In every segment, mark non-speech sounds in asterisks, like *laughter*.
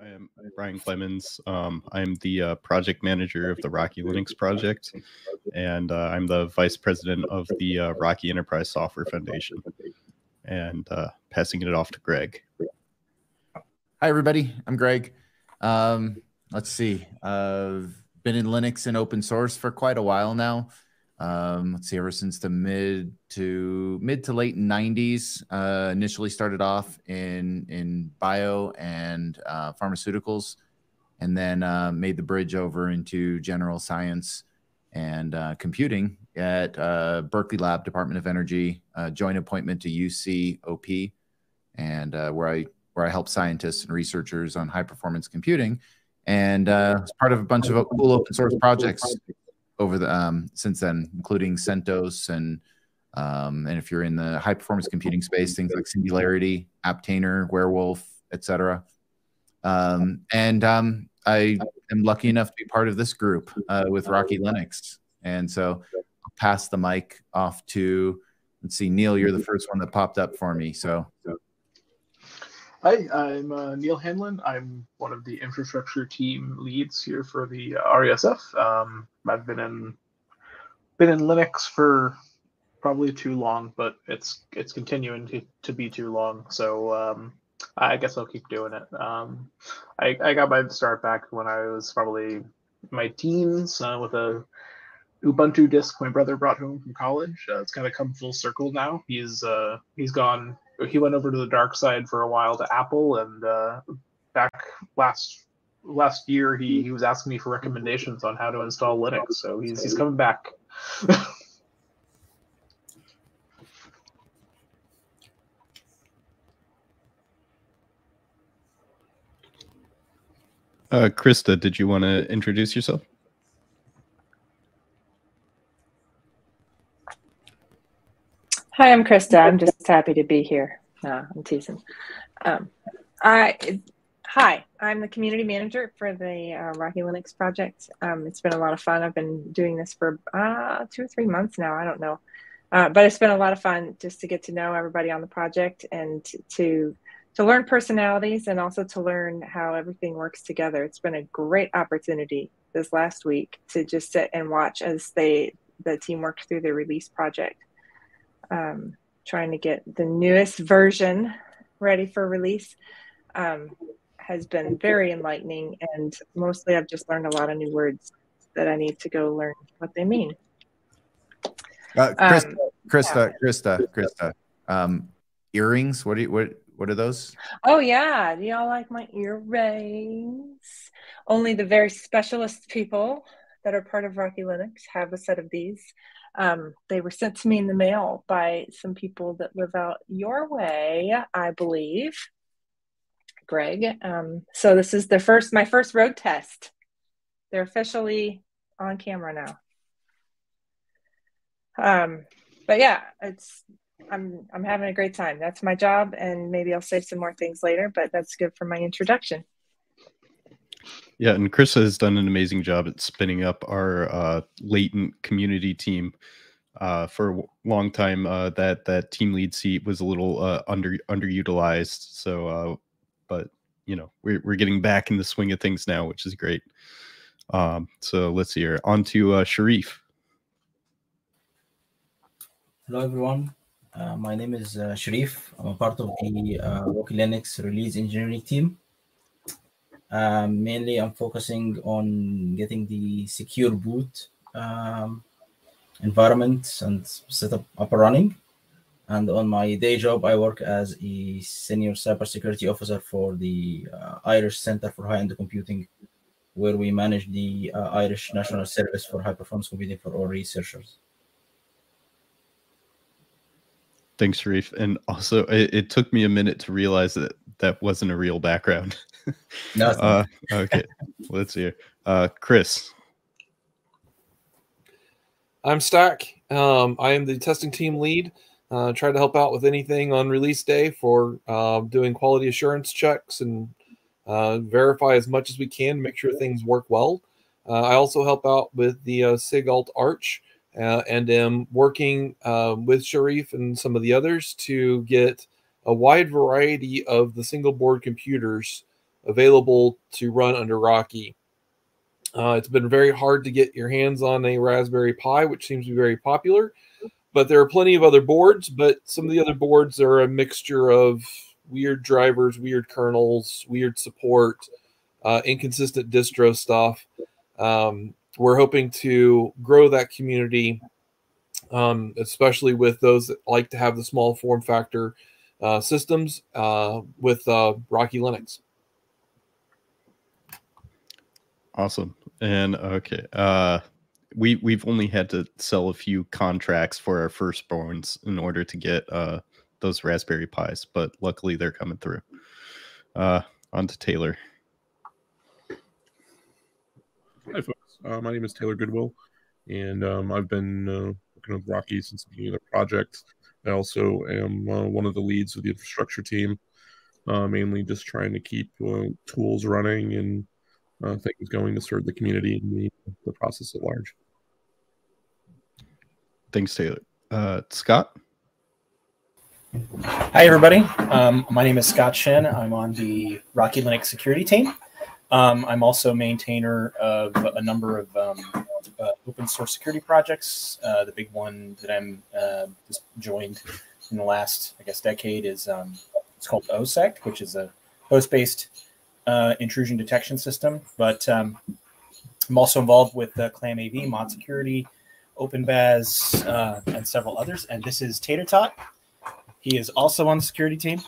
I am Brian Clemens. Um, I'm the uh, project manager of the Rocky Linux project, and uh, I'm the vice president of the uh, Rocky Enterprise Software Foundation. And uh, passing it off to Greg. Hi, everybody. I'm Greg. Um, let's see. I've been in Linux and open source for quite a while now um, let's see, ever since the mid to mid to late 90s. Uh, initially started off in in bio and uh, pharmaceuticals, and then uh, made the bridge over into general science and uh, computing at uh, Berkeley Lab, Department of Energy, joint appointment to UC OP, and uh, where I where I help scientists and researchers on high performance computing, and uh, part of a bunch of cool open source projects over the um, since then, including CentOS and um, and if you're in the high performance computing space, things like Singularity, Apptainer, Warewulf, etc. Um, and um, I am lucky enough to be part of this group uh, with Rocky Linux, and so I'll pass the mic off to let's see, Neil. You're the first one that popped up for me, so. Hi, I'm uh, Neil Hanlon. I'm one of the infrastructure team leads here for the RESF. Um, I've been in been in Linux for probably too long, but it's it's continuing to, to be too long. So um, I guess I'll keep doing it. Um, I, I got my start back when I was probably my teens uh, with a Ubuntu disk my brother brought home from college. Uh, it's kind of come full circle now. He's uh, he's gone he went over to the dark side for a while to Apple, and uh, back last last year he, he was asking me for recommendations on how to install Linux. So he's he's coming back. *laughs* uh, Krista, did you want to introduce yourself? Hi, I'm Krista. I'm just happy to be here. No, I'm teasing. Um, I hi, I'm the community manager for the uh, Rocky Linux project. Um, it's been a lot of fun. I've been doing this for uh, two or three months now. I don't know, uh, but it's been a lot of fun just to get to know everybody on the project and to to learn personalities and also to learn how everything works together. It's been a great opportunity this last week to just sit and watch as they the team worked through the release project um, trying to get the newest version ready for release um, has been very enlightening. And mostly I've just learned a lot of new words that I need to go learn what they mean. Uh, Krista, um, Krista, yeah. Krista, Krista, um, earrings. What do you, what, what are those? Oh yeah. Do y'all like my earrings? Only the very specialist people that are part of Rocky Linux have a set of these. Um, they were sent to me in the mail by some people that live out your way, I believe. Greg. Um, so this is the first, my first road test. They're officially on camera now. Um, but yeah, it's I'm I'm having a great time. That's my job, and maybe I'll say some more things later. But that's good for my introduction. Yeah, and Chris has done an amazing job at spinning up our uh, latent community team. Uh, for a long time, uh, that that team lead seat was a little uh, under underutilized. So, uh, but you know, we're we're getting back in the swing of things now, which is great. Um, so let's see here. On to uh, Sherif. Hello, everyone. Uh, my name is Sherif. I'm a part of the Rocky Linux release engineering team. Um, mainly, I'm focusing on getting the secure boot um, environment and setup up and running. And on my day job, I work as a senior cybersecurity officer for the uh, Irish Center for High End Computing, where we manage the uh, Irish National Service for High Performance Computing for all researchers. Thanks, Sherif. And also, it, it, took me a minute to realize that that wasn't a real background. *laughs* no. uh, okay, let's see. Uh, Chris. I'm Stack. Um, I am the testing team lead. Uh, try to help out with anything on release day for uh, doing quality assurance checks and uh, verify as much as we can, make sure things work well. Uh, I also help out with the uh, SIG Alt Arch uh, and am working um, with Sherif and some of the others to get a wide variety of the single board computers available to run under Rocky. Uh, it's been very hard to get your hands on a Raspberry Pi, which seems to be very popular. But there are plenty of other boards, but some of the other boards are a mixture of weird drivers, weird kernels, weird support, uh, inconsistent distro stuff. Um, we're hoping to grow that community, um, especially with those that like to have the small form factor uh, systems uh, with uh, Rocky Linux. Awesome. And okay, uh, we we've only had to sell a few contracts for our firstborns in order to get uh, those Raspberry Pis, but luckily they're coming through. Uh, on to Taylor. Hi, folks. Uh, my name is Taylor Goodwill, and um, I've been uh, working with Rocky since the beginning of the project. I also am uh, one of the leads of the infrastructure team, uh, mainly just trying to keep uh, tools running and uh, things going to serve the community and the, the process at large. Thanks, Taylor. Uh, Scott? Hi, everybody. Um, my name is Scott Shinn. I'm on the Rocky Linux security team. Um, I'm also maintainer of a number of um, uh, open source security projects. Uh, the big one that I'm uh, just joined in the last, I guess, decade is um, it's called OSSEC, which is a host-based uh, intrusion detection system. But um, I'm also involved with uh, ClamAV, Mod Security, OpenVAS, uh, and several others. And this is Tater Tot. He is also on the security team,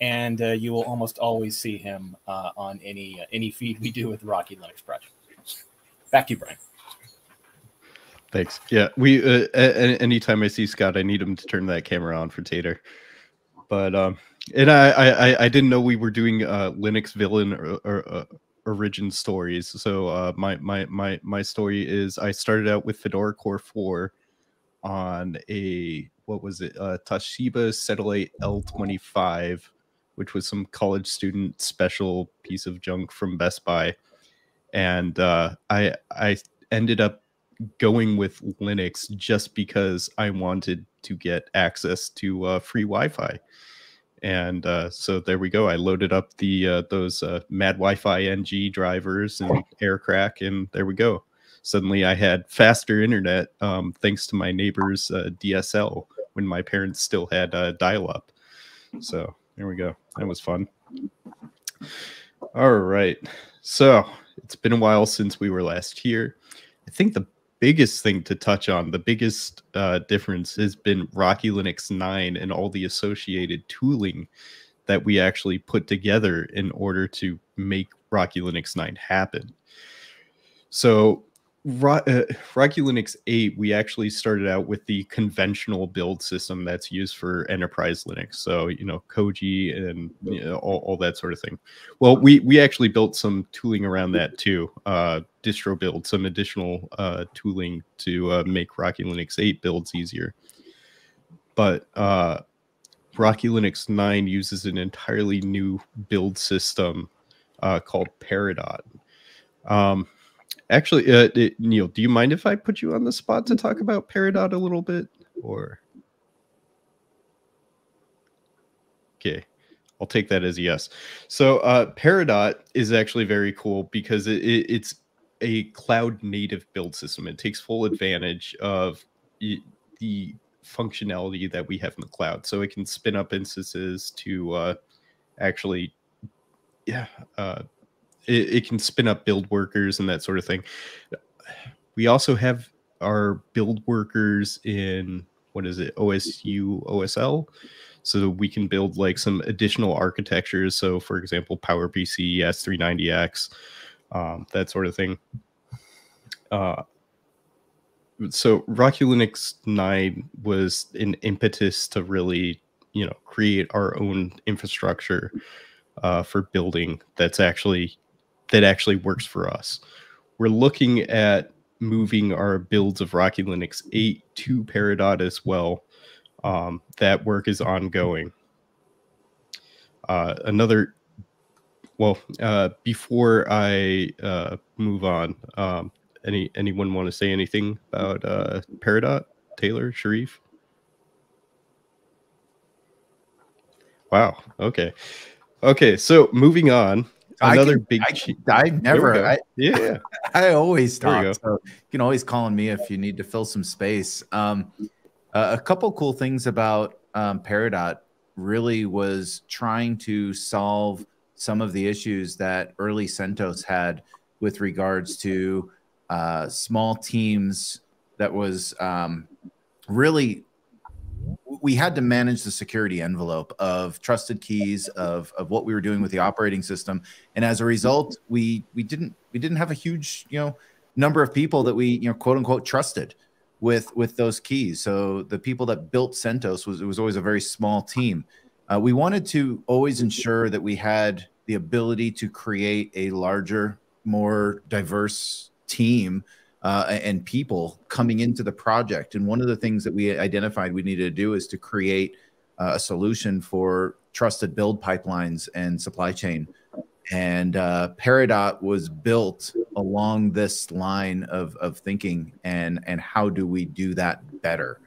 and uh, you will almost always see him uh, on any uh, any feed we do with the Rocky Linux project. Back to you, Brian. Thanks. Yeah, we. Uh, anytime I see Scott, I need him to turn that camera on for Tater. But um, and I I I didn't know we were doing uh Linux villain or, or uh, origin stories. So my my my my story is I started out with Fedora Core four on a what was it uh, Toshiba Satellite L25, which was some college student special piece of junk from Best Buy, and uh, I I ended up going with Linux just because I wanted to get access to uh, free Wi-Fi. And uh, so there we go. I loaded up the uh, those uh, Mad Wi-Fi NG drivers and Aircrack, and there we go. Suddenly, I had faster internet um, thanks to my neighbor's uh, DSL when my parents still had uh, dial-up. So there we go. That was fun. All right. So it's been a while since we were last here. I think the biggest thing to touch on, the biggest uh, difference has been Rocky Linux 9 and all the associated tooling that we actually put together in order to make Rocky Linux 9 happen. So Uh, Rocky Linux 8, we actually started out with the conventional build system that's used for enterprise Linux. So, you know, Koji and you know, all, all that sort of thing. Well, we, we actually built some tooling around that too. Uh, distro build, some additional uh, tooling to uh, make Rocky Linux 8 builds easier. But uh, Rocky Linux 9 uses an entirely new build system uh, called Peridot. Um, Actually, uh, it, Neil, do you mind if I put you on the spot to talk about Peridot a little bit, or? Okay, I'll take that as a yes. So, uh, Peridot is actually very cool because it, it, it's a cloud native build system. It takes full advantage of the functionality that we have in the cloud. So it can spin up instances to uh, actually, yeah, uh, it, it can spin up build workers and that sort of thing. We also have our build workers in what is it OSU OSL so we can build like some additional architectures. So for example PowerPC S390X um, that sort of thing. Uh, so Rocky Linux 9 was an impetus to really you know create our own infrastructure uh, for building that's actually that actually works for us. We're looking at moving our builds of Rocky Linux 8 to Peridot as well. Um, that work is ongoing. Uh, another, well, uh, before I uh, move on, um, any anyone want to say anything about uh, Peridot? Taylor, Sherif? Wow. Okay. Okay. So moving on another can, big. I, I never. I, yeah, *laughs* I always talk. So you can always call on me if you need to fill some space. Um, uh, a couple cool things about um, Peridot really was trying to solve some of the issues that early CentOS had with regards to uh, small teams. That was um, really we had to manage the security envelope of trusted keys of, of what we were doing with the operating system. And as a result we we didn't we didn't have a huge you know number of people that we you know quote unquote trusted with with those keys. So the people that built centos was it was always a very small team. Uh, we wanted to always ensure that we had the ability to create a larger more diverse team uh, and people coming into the project. And one of the things that we identified we needed to do is to create uh, a solution for trusted build pipelines and supply chain. And uh, Peridot was built along this line of, of thinking and, and how do we do that better?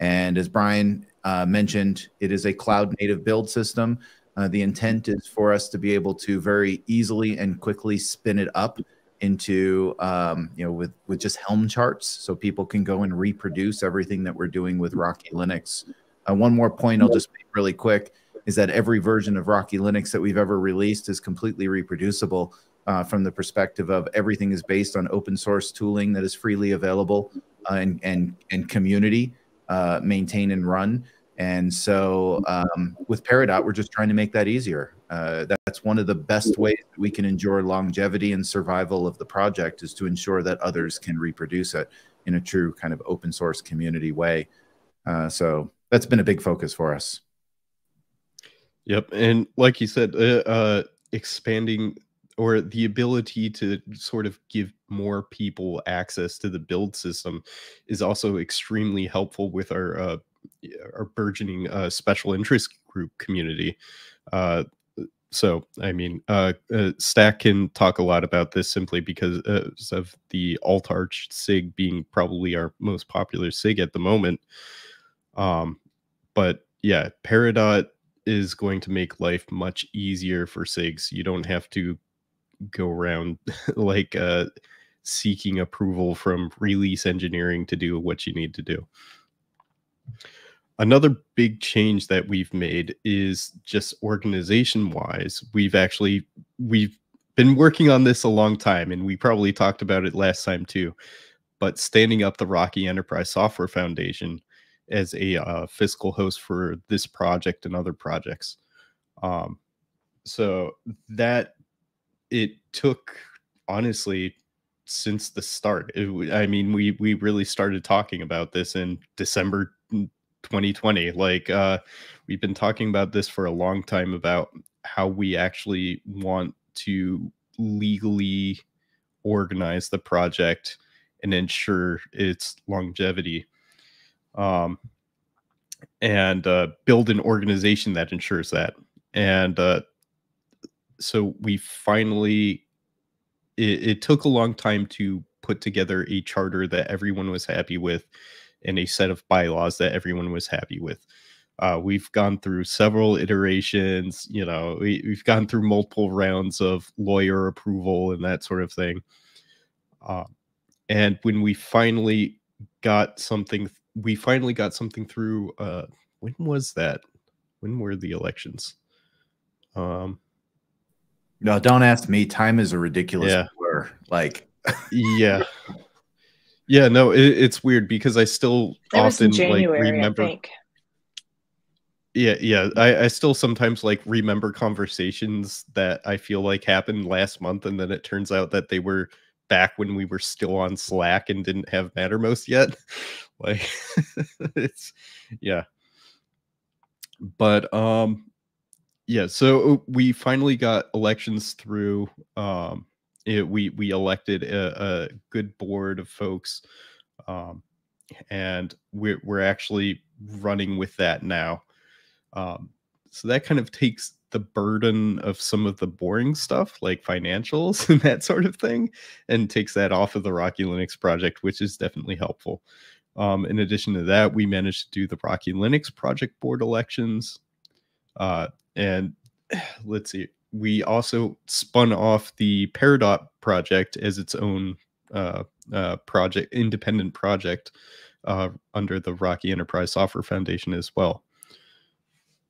And as Brian uh, mentioned, it is a cloud native build system. Uh, the intent is for us to be able to very easily and quickly spin it up into um, you know with with just Helm charts, so people can go and reproduce everything that we're doing with Rocky Linux. Uh, one more point I'll just make really quick is that every version of Rocky Linux that we've ever released is completely reproducible uh, from the perspective of everything is based on open source tooling that is freely available uh, and and and community uh, maintain and run. And so um, with Peridot, we're just trying to make that easier. Uh, that's one of the best ways we can ensure longevity and survival of the project is to ensure that others can reproduce it in a true kind of open source community way. Uh, so that's been a big focus for us. Yep, and like you said, uh, uh, expanding or the ability to sort of give more people access to the build system is also extremely helpful with our uh, our burgeoning uh, special interest group community. Uh, so, I mean, uh, uh, Stack can talk a lot about this simply because uh, of the alt arch SIG being probably our most popular SIG at the moment. Um, but yeah, Peridot is going to make life much easier for SIGs. You don't have to go around *laughs* like uh, seeking approval from release engineering to do what you need to do. Another big change that we've made is just organization wise. We've actually we've been working on this a long time and we probably talked about it last time too. But standing up the Rocky Enterprise Software Foundation as a uh, fiscal host for this project and other projects. Um, so that it took honestly since the start. It, I mean, we we really started talking about this in December 2020. Like uh, we've been talking about this for a long time about how we actually want to legally organize the project and ensure its longevity um, and uh, build an organization that ensures that and uh, so we finally it, it took a long time to put together a charter that everyone was happy with and a set of bylaws that everyone was happy with. Uh, we've gone through several iterations, you know, we, have gone through multiple rounds of lawyer approval and that sort of thing. Uh, and when we finally got something, we finally got something through. Uh, when was that? When were the elections? Um, no, don't ask me. Time is a ridiculous Yeah. blur. Like, yeah. *laughs* *laughs* Yeah, no, it, it's weird because I still It often like remember I think. Yeah, yeah. I, I still sometimes like remember conversations that I feel like happened last month, and then it turns out that they were back when we were still on Slack and didn't have Mattermost yet. *laughs* like *laughs* it's yeah. But um yeah, so we finally got elections through. Um it, we we elected a, a good board of folks. Um and we're we're actually running with that now. Um, so that kind of takes the burden of some of the boring stuff like financials *laughs* and that sort of thing and takes that off of the Rocky Linux project, which is definitely helpful. Um, in addition to that, we managed to do the Rocky Linux project board elections. Uh, and *sighs* let's see, we also spun off the Peridot project as its own uh, uh, project, independent project uh, under the Rocky Enterprise Software Foundation as well.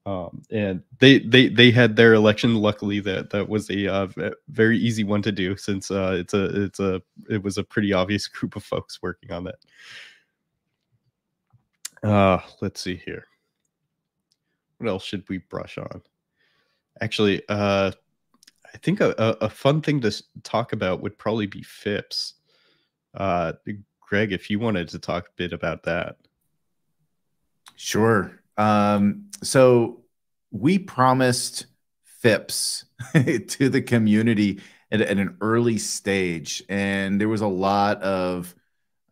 Um, and they they they had their election. Luckily, that that was a uh, very easy one to do since uh, it's a it's a it was a pretty obvious *laughs* group of folks working on that. Uh, let's see here. What else should we brush on? Actually, uh, I think a, a, fun thing to talk about would probably be FIPS. Uh, Greg, if you wanted to talk a bit about that. Sure. Um, so we promised FIPS *laughs* to the community at, at, an early stage, and there was a lot of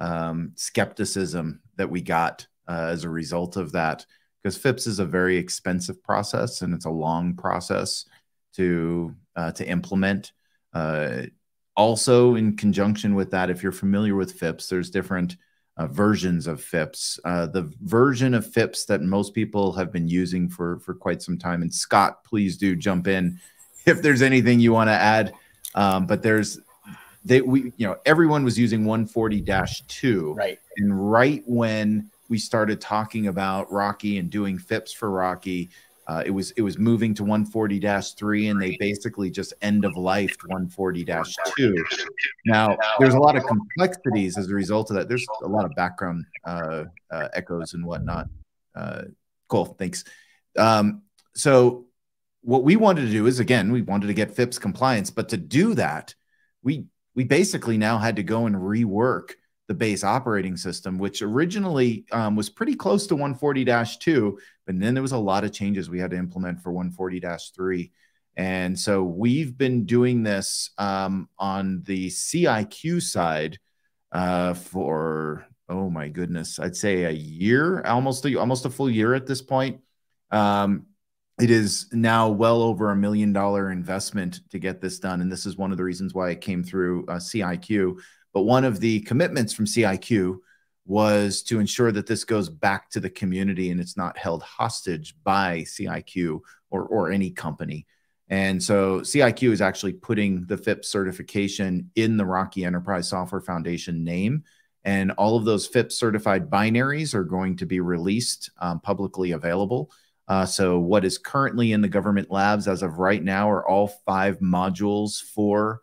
um, skepticism that we got uh, as a result of that because FIPS is a very expensive process and it's a long process to uh, to implement. Uh, also, in conjunction with that, if you're familiar with FIPS, there's different uh, versions of FIPS. Uh, the version of FIPS that most people have been using for for quite some time. And Scott, please do jump in *laughs* if there's anything you want to add. Um, but there's they we you know everyone was using 140-2 right and right when we started talking about Rocky and doing FIPS for Rocky, uh, it was it was moving to 140-3 and they basically just end of life 140-2 now there's a lot of complexities as a result of that. There's a lot of background uh, uh, echoes and whatnot. Uh, cool. Thanks. Um, so what we wanted to do is again we wanted to get fips compliance but to do that we we basically now had to go and rework the base operating system, which originally um, was pretty close to 140-2, but then there was a lot of changes we had to implement for 140-3. And so we've been doing this um, on the CIQ side uh, for oh my goodness, I'd say a year, almost a, almost a full year at this point. Um, it is now well over a million dollar investment to get this done, and this is one of the reasons why it came through uh, CIQ but one of the commitments from CIQ was to ensure that this goes back to the community and it's not held hostage by CIQ or, or any company. And so CIQ is actually putting the FIP certification in the Rocky Enterprise Software Foundation name. And all of those FIP certified binaries are going to be released um, publicly available. Uh, so, what is currently in the government labs as of right now are all five modules for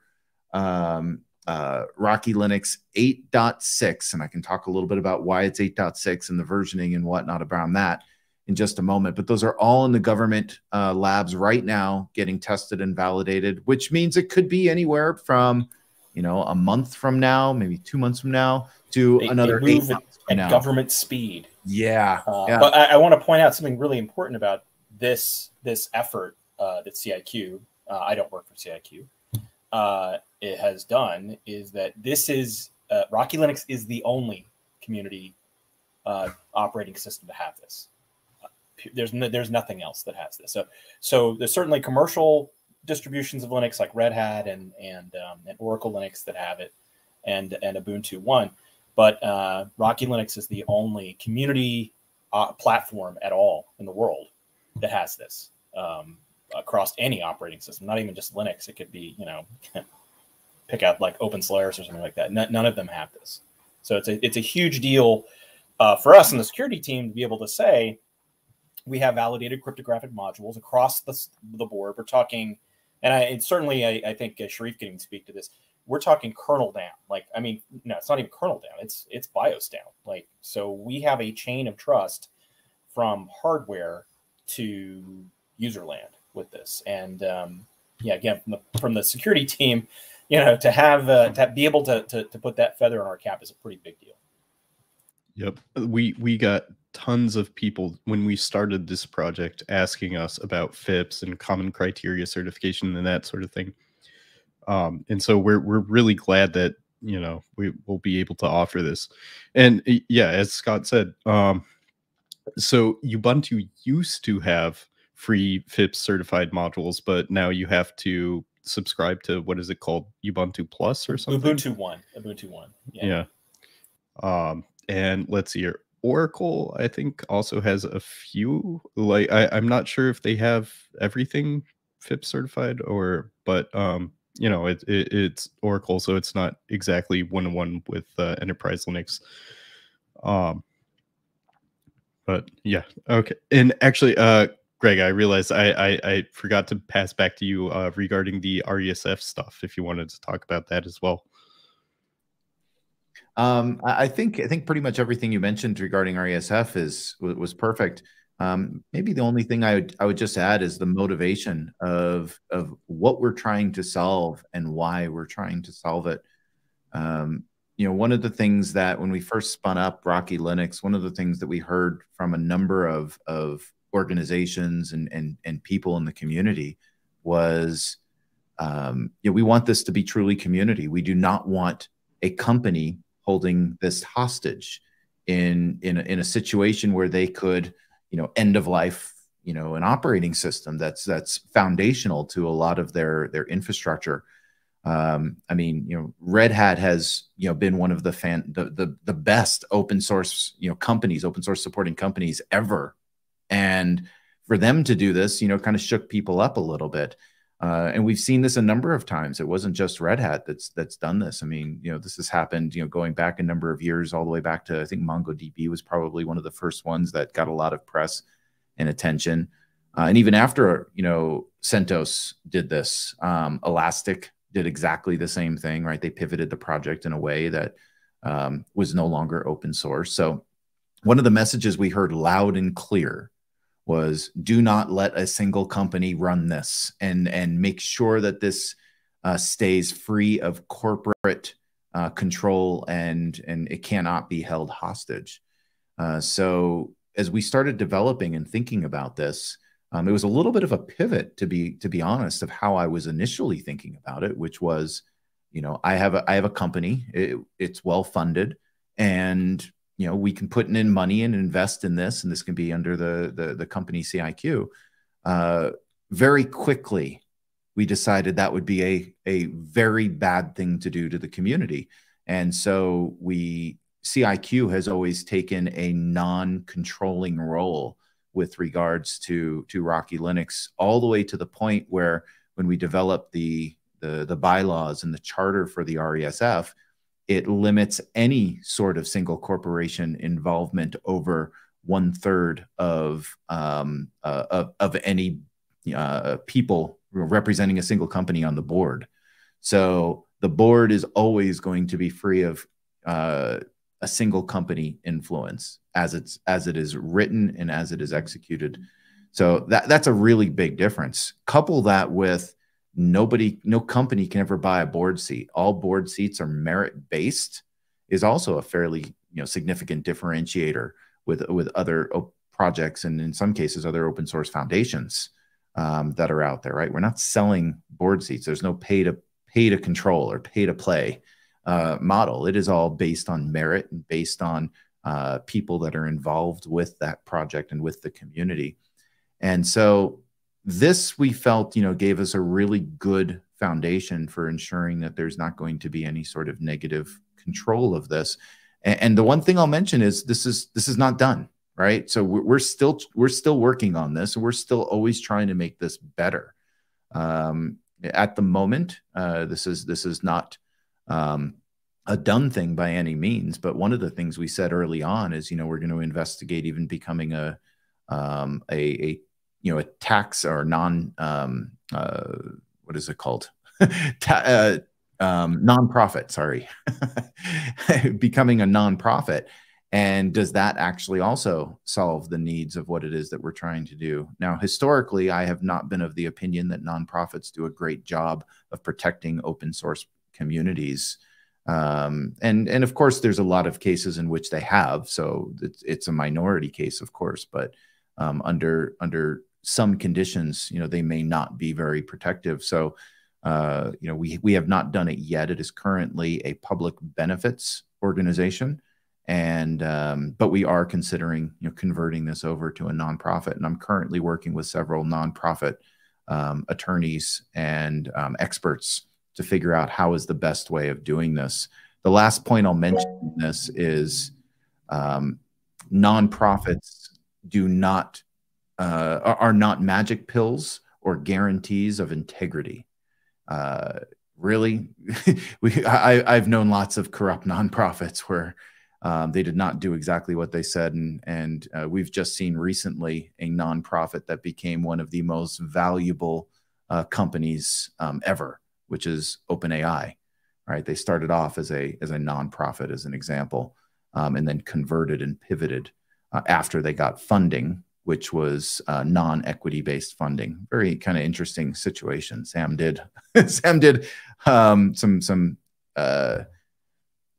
um, uh, Rocky Linux 8.6, and I can talk a little bit about why it's 8.6 and the versioning and whatnot around that in just a moment. But those are all in the government uh, labs right now, getting tested and validated, which means it could be anywhere from, you know, a month from now, maybe two months from now, to they, another they eight months at now. government speed. Yeah, uh, yeah. But I, I want to point out something really important about this this effort uh, that CIQ. Uh, I don't work for CIQ uh, it has done is that this is uh, Rocky Linux is the only community uh, operating system to have this. Uh, there's no, there's nothing else that has this. So so there's certainly commercial distributions of Linux like Red Hat and and um, and Oracle Linux that have it, and and Ubuntu One, but uh, Rocky Linux is the only community uh, platform at all in the world that has this. Um, across any operating system, not even just Linux. It could be, you know, *laughs* pick out like Open Solaris or something like that. none of them have this. So it's a, it's a huge deal uh, for us in the security team to be able to say we have validated cryptographic modules across the, the board. We're talking, and I and certainly I, I think uh, Sherif can speak to this. We're talking kernel down. Like, I mean, no, it's not even kernel down. It's it's BIOS down. Like, so we have a chain of trust from hardware to user land with this. And um, yeah, again, from the, from the security *laughs* team, you know, to have uh, to be able to, to to put that feather in our cap is a pretty big deal. Yep, we we got tons of people when we started this project asking us about FIPS and common criteria certification and that sort of thing. Um, and so we're we're really glad that you know we will be able to offer this. And yeah, as Scott said, um, so Ubuntu used to have free FIPS certified modules, but now you have to subscribe to what is it called Ubuntu Plus or something? Ubuntu One. Ubuntu One. Yeah. yeah. Um, and let's see here. Oracle, I think, also has a few. Like I, I'm not sure if they have everything FIPS certified, or but um, you know, it, it it's Oracle, so it's not exactly one on one with uh, Enterprise Linux. Um, but yeah, okay. And actually, uh, Greg, I realized I, I, I forgot to pass back to you uh, regarding the RESF stuff. If you wanted to talk about that as well. Um, I think I think pretty much everything you mentioned regarding RESF is was perfect. Um, maybe the only thing I would I would just add is the motivation of of what we're trying to solve and why we're trying to solve it. Um, you know, one of the things that when we first spun up Rocky Linux, one of the things that we heard from a number of of organizations and and and people in the community was, um, you know, we want this to be truly community. We do not want a company holding this hostage in in a, in a situation where they could, you know, end of life, you know, an operating system that's that's foundational to a lot of their their infrastructure um, I mean, you know, Red Hat has you know been one of the fan the, the the best open source you know companies, open source supporting companies ever, and for them to do this, you know, kind of shook people up a little bit. Uh, and we've seen this a number of times. It wasn't just Red Hat that's that's done this. I mean, you know, this has happened, you know, going back a number of years, all the way back to I think MongoDB was probably one of the first ones that got a lot of press and attention. Uh, and even after you know CentOS did this, um, Elastic did exactly the same thing, right? They pivoted the project in a way that um, was no longer open source. So, one of the messages we heard loud and clear was do not let a single company run this and and make sure that this uh, stays free of corporate uh, control and and it cannot be held hostage. Uh, so as we started developing and thinking about this, um, it was a little bit of a pivot, to be to be honest, of how I was initially thinking about it, which was, you know, I have a I have a company, it, it's well funded, and you know we can put in money and invest in this, and this can be under the the, the company CIQ. Uh, very quickly, we decided that would be a a very bad thing to do to the community, and so we CIQ has always taken a non-controlling role with regards to to Rocky Linux, all the way to the point where when we developed the the, the bylaws and the charter for the RESF, it limits any sort of single corporation involvement over one third of, um, uh, of of any uh, people representing a single company on the board. So the board is always going to be free of uh, a single company influence as it's as it is written and as it is executed. So that that's a really big difference. Couple that with nobody, no company can ever buy a board seat. All board seats are merit based. Is also a fairly you know significant differentiator with with other projects and in some cases other open source foundations um, that are out there. Right, we're not selling board seats. There's no pay to pay to control or pay to play uh, model. It is all based on merit and based on uh, people that are involved with that project and with the community. And so this we felt, you know, gave us a really good foundation for ensuring that there's not going to be any sort of negative control of this. And, and the one thing I'll mention is this is this is not done, right? So we're, still we're still working on this. We're still always trying to make this better. Um, at the moment, uh, this is this is not um, a done thing by any means. But one of the things we said early on is, you know, we're going to investigate even becoming a um, a, a you know a tax or non um, uh, what is it called *laughs* Ta- uh, um, nonprofit. Sorry, *laughs* becoming a nonprofit. And does that actually also solve the needs of what it is that we're trying to do? Now, historically, I have not been of the opinion that nonprofits do a great job of protecting open source communities. Um, and and of course, there's a lot of cases in which they have. So it's, it's a minority case, of course, but um, under under some conditions, you know, they may not be very protective. So uh, you know, we we have not done it yet. It is currently a public benefits organization, and um, but we are considering you know converting this over to a nonprofit. And I'm currently working with several nonprofit um, attorneys and um, experts to figure out how is the best way of doing this. The last point I'll mention this is um, nonprofits do not uh, are not magic pills or guarantees of integrity. Uh, really, *laughs* we I, I've known lots of corrupt nonprofits where um, they did not do exactly what they said, and and uh, we've just seen recently a nonprofit that became one of the most valuable uh, companies um, ever, which is OpenAI. Right, they started off as a as a nonprofit, as an example, um, and then converted and pivoted uh, after they got funding, which was uh, non-equity based funding. Very kind of interesting situation. Sam did *laughs* Sam did um, some some uh,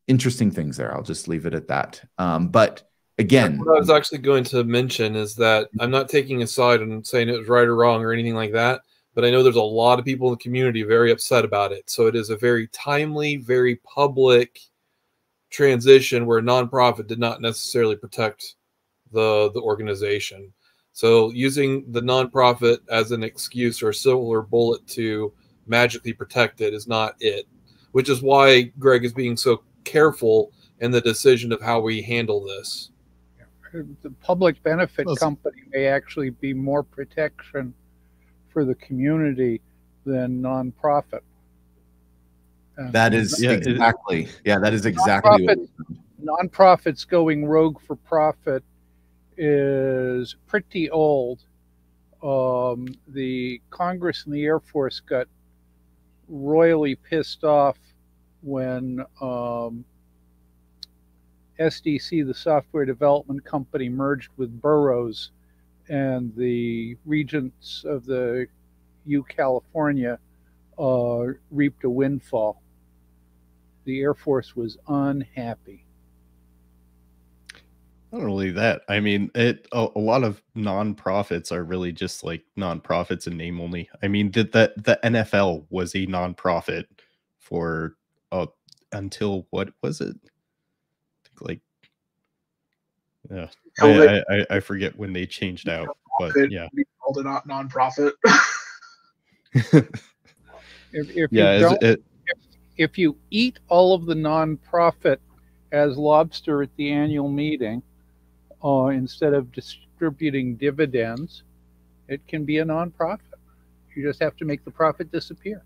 interesting things there. I'll just leave it at that. Um, but again, what I was actually going to mention is that I'm not taking a side and saying it was right or wrong or anything like that. But I know there's a lot of people in the community very upset about it. So it is a very timely, very public transition where a nonprofit did not necessarily protect the the organization. So using the nonprofit as an excuse or a silver bullet to magically protect it is not it. Which is why Greg is being so careful in the decision of how we handle this. The public benefit company may actually be more protection for the community than nonprofit. And that is yeah, exactly it, yeah that is exactly nonprofit, nonprofits going rogue for profit is pretty old. Um, the Congress and the Air Force got royally pissed off when um, SDC, the software development company, merged with Burroughs, and the regents of the U California uh, reaped a windfall. The Air Force was unhappy. Not only that, I mean, it a, a, lot of nonprofits are really just like nonprofits in name only. I mean, the, the the NFL was a nonprofit for uh, until what was it? Like, yeah, I, I, I forget when they changed out, but yeah, called it not nonprofit. *laughs* if, if yeah, you it, if, if you eat all of the nonprofit as lobster at the annual meeting, uh, instead of distributing dividends, it can be a nonprofit. You just have to make the profit disappear.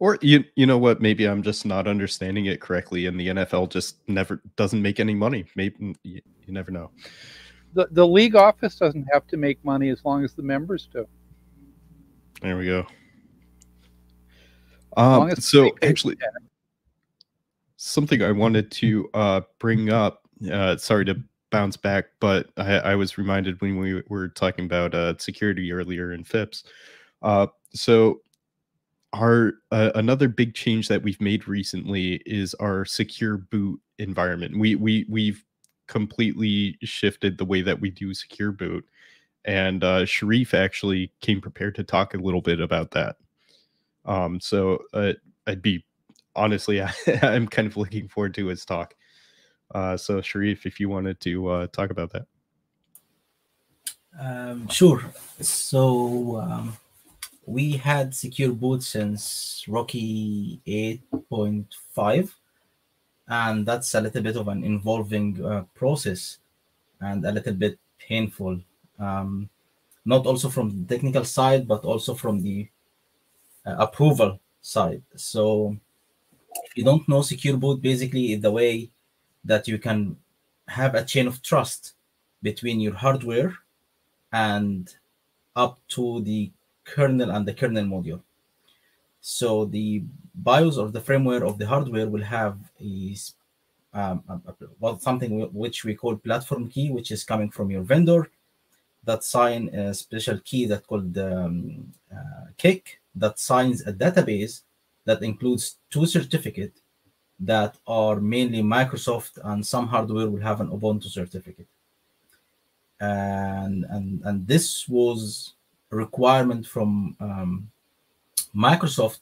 Or you you know what? Maybe I'm just not understanding it correctly, and the NFL just never doesn't make any money. Maybe you, you never know. The the league office doesn't have to make money as long as the members do. There we go. Um, so actually, something I wanted to uh, bring up. Uh, sorry to bounce back, but I, I, was reminded when we were talking about uh, security earlier in FIPS. Uh, so our uh, another big change that we've made recently is our secure boot environment. We we we've completely shifted the way that we do secure boot, and uh, Sherif actually came prepared to talk a little bit about that. Um, so uh, I'd be honestly, *laughs* I, am kind of looking forward to his talk. Uh, so Sherif, if you wanted to uh, talk about that. Um, sure. So um, we had secure boot since Rocky 8.5 and that's a little bit of an involving uh, process and a little bit painful um, not also from the technical side but also from the uh, approval side so if you don't know secure boot basically the way that you can have a chain of trust between your hardware and up to the kernel and the kernel module. So the BIOS or the firmware of the hardware will have a, um, well, something which we call platform key, which is coming from your vendor that sign a special key that called um, uh, KEK that signs a database that includes two certificates that are mainly Microsoft and some hardware will have an Ubuntu certificate. And, and, and this was a requirement from um, Microsoft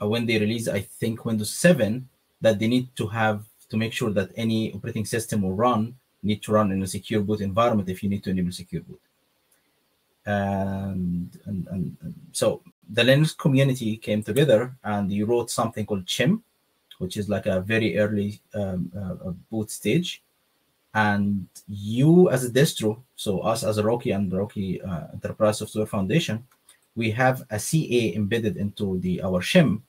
uh, when they release, I think, Windows 7, that they need to have to make sure that any operating system will run need to run in a secure boot environment if you need to enable secure boot. And, and, and, and so the Linux community came together and you wrote something called shim, which is like a very early um, uh, boot stage. And you as a distro, so us as a Rocky and Rocky uh, Enterprise Software Foundation, we have a CA embedded into the our shim,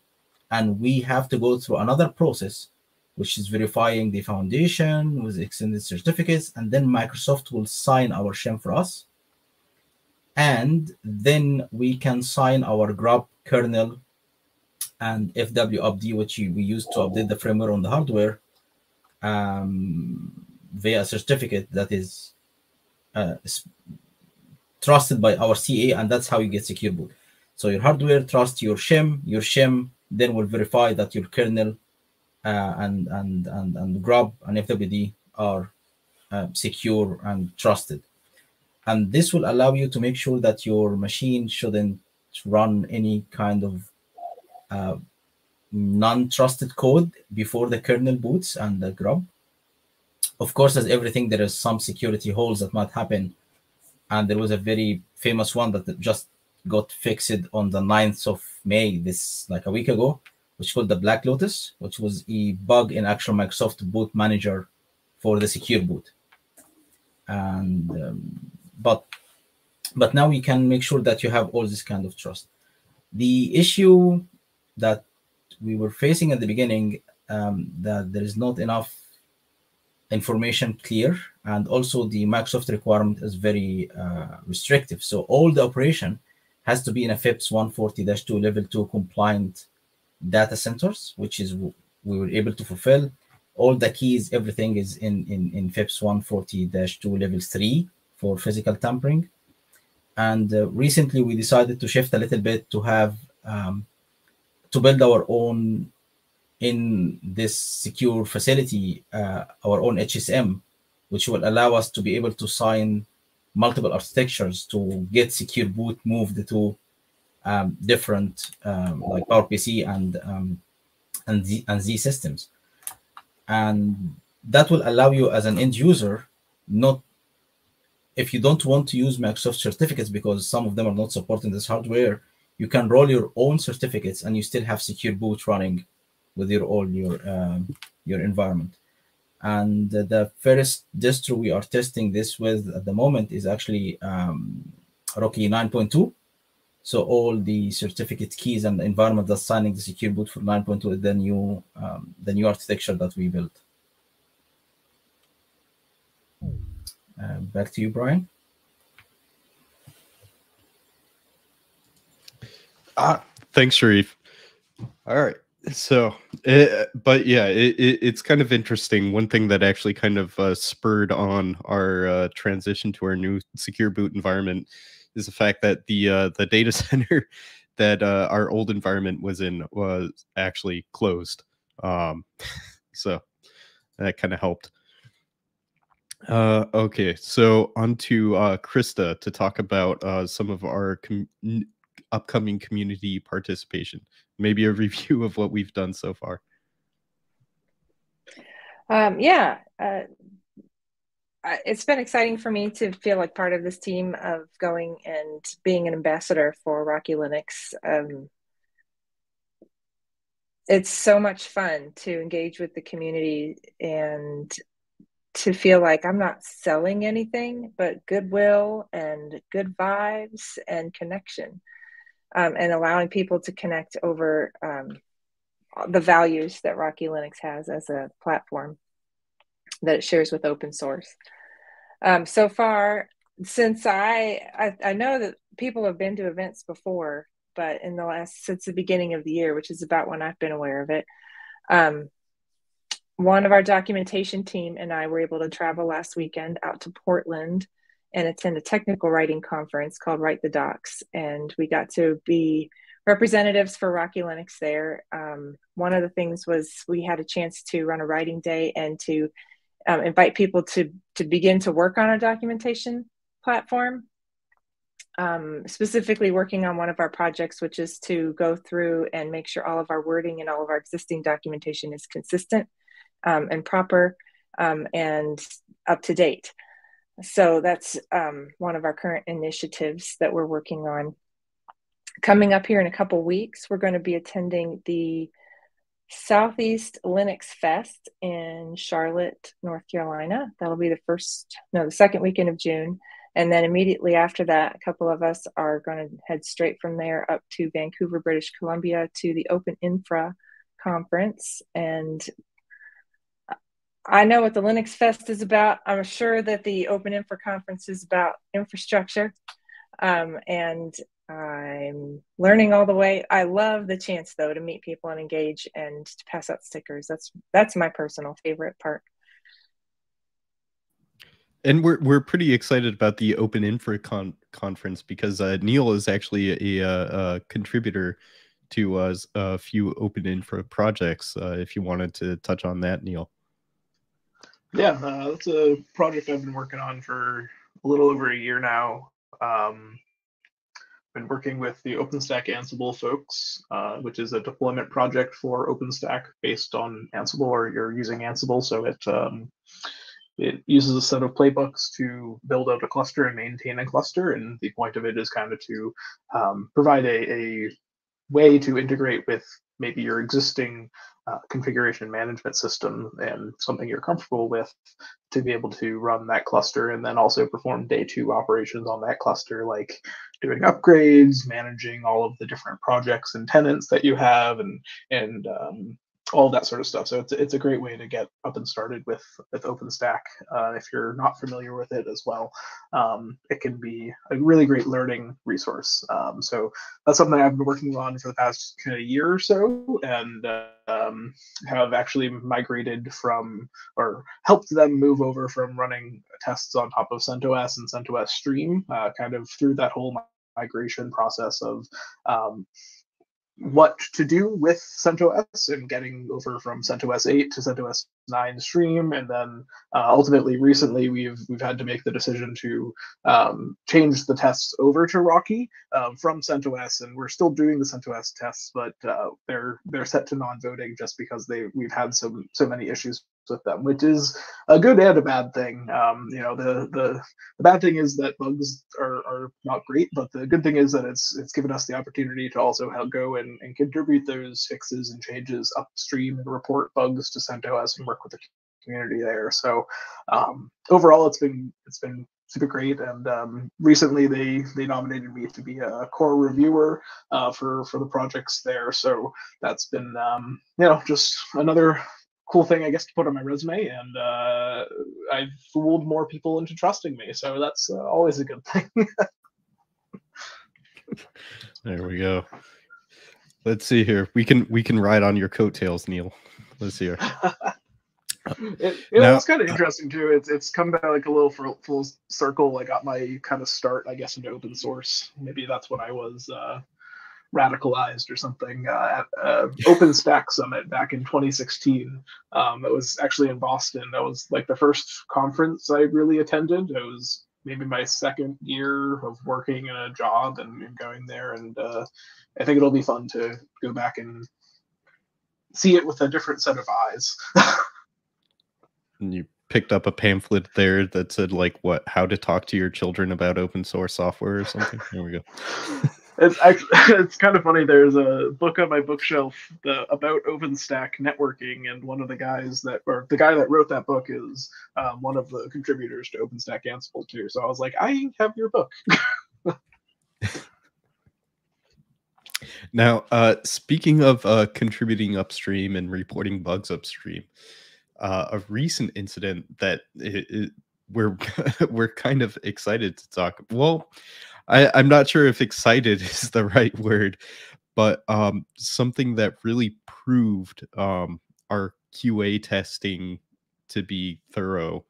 and we have to go through another process, which is verifying the foundation with extended certificates, and then Microsoft will sign our shim for us. And then we can sign our grub kernel and FWUpd, which we use to update the firmware on the hardware um, via a certificate that is uh, trusted by our CA, and that's how you get secure boot. So your hardware trusts your shim, your shim then will verify that your kernel uh, and, and, and, and grub and FWD are uh, secure and trusted. And this will allow you to make sure that your machine shouldn't run any kind of uh, non-trusted code before the kernel boots and the grub. Of course, as everything, there is some security holes that might happen. And there was a very famous one that just got fixed on the 9th of May, this like a week ago, which called the Black Lotus, which was a bug in actual Microsoft Boot Manager for the secure boot. And um, but but now we can make sure that you have all this kind of trust. The issue that we were facing at the beginning um, that there is not enough information clear and also the microsoft requirement is very uh, restrictive. So all the operation has to be in a FIPS 140-2 level 2 compliant data centers which is we were able to fulfill. All the keys everything is in in, in FIPS 140-2 level 3 for physical tampering. And uh, recently we decided to shift a little bit to have um, to build our own in this secure facility, uh, our own HSM, which will allow us to be able to sign multiple architectures to get secure boot moved to um, different um, like PowerPC and um, and Z and Z systems, and that will allow you as an end user not if you don't want to use Microsoft certificates because some of them are not supporting this hardware, you can roll your own certificates and you still have secure boot running with your all your um, your environment. And the first distro we are testing this with at the moment is actually um, Rocky 9.2. So all the certificate keys and the environment that's signing the secure boot for 9.2 is the new um, the new architecture that we built. Uh, back to you, Brian. Uh, thanks, Sherif. All right. So, it, but yeah, it, it, it's kind of interesting. One thing that actually kind of uh, spurred on our uh, transition to our new secure boot environment is the fact that the uh, the data *laughs* center that uh, our old environment was in was actually closed. Um, *laughs* so that kind of helped. Uh, okay, so on to uh, Krista to talk about uh, some of our com- upcoming community participation? Maybe a *laughs* review of what we've done so far. Um, yeah, uh, it's been exciting for me to feel like part of this team of going and being an ambassador for Rocky Linux. Um, it's so much fun to engage with the community and to feel like I'm not selling anything, but goodwill and good vibes and connection um, and allowing people to connect over um, the values that Rocky Linux has as a platform that it shares with open source. Um, so far, since I, I, I know that people have been to events before, but in the last since the beginning of the year, which is about when I've been aware of it, um, one of our documentation team and I were able to travel last weekend out to Portland and attend a technical writing conference called Write the Docs. And we got to be representatives for Rocky Linux there. Um, one of the things was we had a chance to run a writing day and to um, invite people to to begin to work on a documentation platform. Um, specifically working on one of our projects, which is to go through and make sure all of our wording and all of our existing documentation is consistent um, and proper um, and up to date. So that's um, one of our current initiatives that we're working on. Coming up here in a couple weeks, we're going to be attending the Southeast Linux Fest in Charlotte, North Carolina. That'll be the first, no, the second weekend of June. And then immediately after that, a couple of us are going to head straight from there up to Vancouver, British Columbia to the Open Infra Conference. And I know what the Linux Fest is about. I'm sure that the Open Infra Conference is about infrastructure. Um, and I'm learning all the way. I love the chance though to meet people and engage and to pass out stickers. That's that's my personal favorite part. And we're we're pretty excited about the Open Infra con- conference because uh, Neil is actually a, a, a contributor to uh, a few Open Infra projects. Uh, if you wanted to touch on that, Neil. Yeah, uh, that's a project I've been working on for a little over a year now. Um, I've been working with the OpenStack Ansible folks, uh, which is a deployment project for OpenStack based on Ansible, or you're using Ansible, so it um, it uses a set of playbooks to build out a cluster and maintain a cluster, and the point of it is kind of to um, provide a, a way to integrate with maybe your existing uh, configuration management system and something you're comfortable with to be able to run that cluster and then also perform day two operations on that cluster like doing upgrades managing all of the different projects and tenants that you have and and um, all that sort of stuff. So it's it's a great way to get up and started with with OpenStack. Uh, if you're not familiar with it as well, um, it can be a really great learning resource. Um, so that's something I've been working on for the past kind of year or so, and uh, um, have actually migrated from or helped them move over from running tests on top of CentOS and CentOS Stream, uh, kind of through that whole migration process of um, what to do with CentOS and getting over from CentOS 8 to CentOS 9 stream, and then uh, ultimately recently we've we've had to make the decision to um, change the tests over to Rocky um, from CentOS, and we're still doing the CentOS tests, but uh, they're they're set to non-voting just because they we've had so so many issues with them, which is a good and a bad thing. Um, you know, the, the the bad thing is that bugs are, are not great, but the good thing is that it's it's given us the opportunity to also help go and, and contribute those fixes and changes upstream and report bugs to CentOS and work with the community there. So um, overall, it's been it's been super great. And um, recently, they they nominated me to be a core reviewer uh, for for the projects there. So that's been um, you know just another cool thing, I guess, to put on my resume, and uh, I've fooled more people into trusting me. So that's uh, always a good thing. *laughs* there we go. Let's see here. We can we can ride on your coattails, Neil. Let's hear. *laughs* it, it now, was kind of interesting too. It's it's come back like a little full, full circle. I got my kind of start, I guess, into open source. Maybe that's when I was uh, radicalized or something uh, at uh, OpenStack Summit back in 2016. Um, it was actually in Boston. That was like the first conference I really attended. It was maybe my second year of working in a job and, going there, and uh, I think it'll be fun to go back and see it with a different set of eyes. *laughs* and you picked up a pamphlet there that said like what how to talk to your children about open source software or something. Here we go. *laughs* it's actually *laughs* it's kind of funny. There's a book on my bookshelf the, about OpenStack networking, and one of the guys that or the guy that wrote that book is um, one of the contributors to OpenStack Ansible too. So I was like, I have your book. *laughs* now, uh, speaking of uh, contributing upstream and reporting bugs upstream, uh, a recent incident that it, it, we're *laughs* we're kind of excited to talk. Well, I, I'm not sure if excited *laughs* is the right word, but um, something that really proved um, our QA testing to be thorough